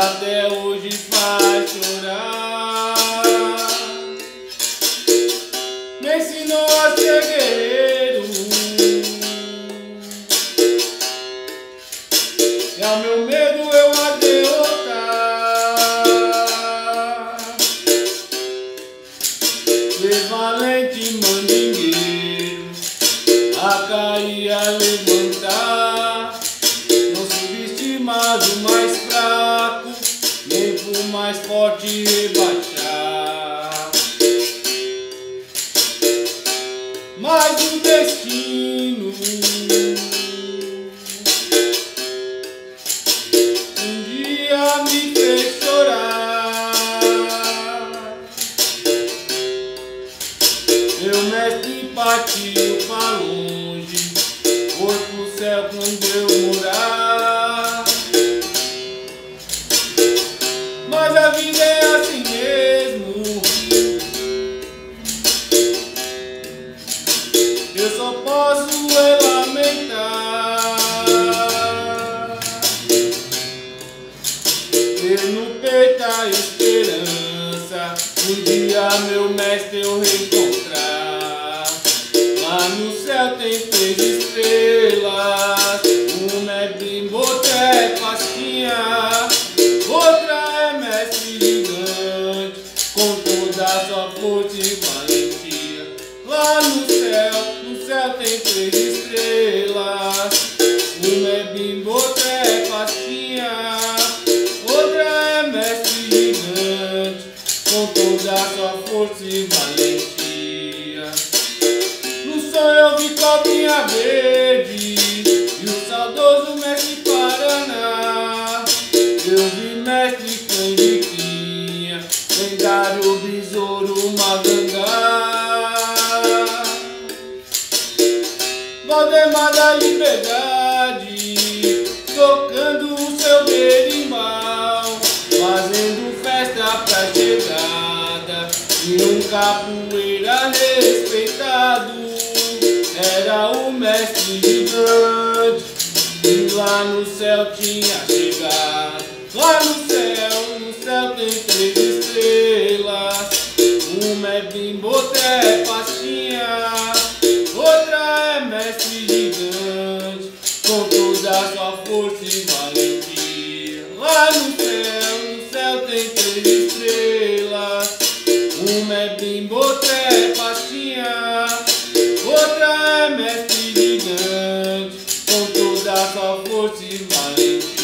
até hoje faz chorar. Me ensinou a ser guerreiro. E ao meu medo eu a derrotar. Ser valente mandingueiro, rebaixar. Mas o destino um dia me fez chorar. Meu mestre Eu só posso é lamentar. Ter no peito a esperança Um dia meu mestre eu reencontrar Lá no céu tem três estrelas Uma é bimbo, outra é pastinha Outra é mestre gigante Com toda a sua força e valentia Lá no tem três estrelas Uma é bimbo, outra é pastinha Outra é mestre gigante, com toda a sua força e valentia. No sonho eu vi cobrinha verde tocando o seu berimbau, fazendo festa pra chegada de um capoeira respeitado. Era o mestre gigante, e lá no céu tinha chegado. Lá no céu No céu, no céu tem três estrelas. Uma é bimbo, outra é pastinha. Outra é mestre gigante, com toda a sua força e valentia.